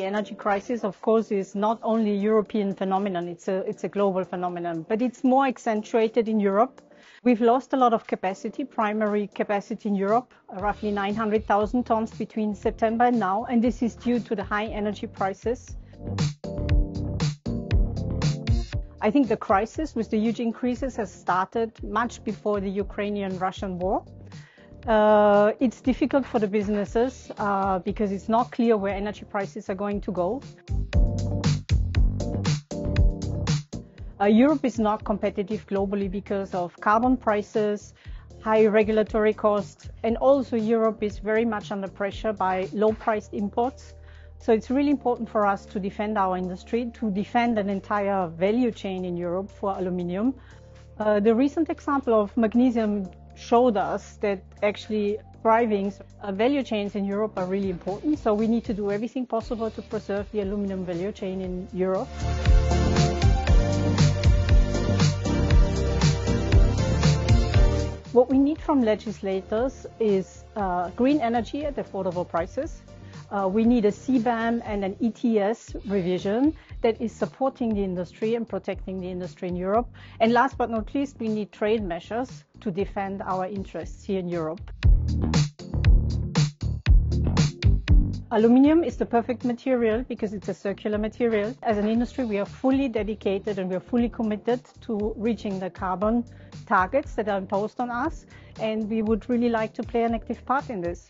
the energy crisis, of course, is not only a European phenomenon, it's a, it's a global phenomenon, but it's more accentuated in Europe. We've lost a lot of capacity, primary capacity in Europe, roughly 900,000 tons between September and now, and this is due to the high energy prices. I think the crisis with the huge increases has started much before the Ukrainian-Russian war. Uh, it's difficult for the businesses uh, because it's not clear where energy prices are going to go. Uh, Europe is not competitive globally because of carbon prices, high regulatory costs, and also Europe is very much under pressure by low-priced imports. So it's really important for us to defend our industry, to defend an entire value chain in Europe for aluminium. Uh, the recent example of magnesium showed us that actually thriving uh, value chains in Europe are really important. So we need to do everything possible to preserve the aluminum value chain in Europe. What we need from legislators is uh, green energy at affordable prices. Uh, we need a CBAM and an ETS revision that is supporting the industry and protecting the industry in Europe. And last but not least, we need trade measures to defend our interests here in Europe. Aluminium is the perfect material because it's a circular material. As an industry, we are fully dedicated and we are fully committed to reaching the carbon targets that are imposed on us. And we would really like to play an active part in this.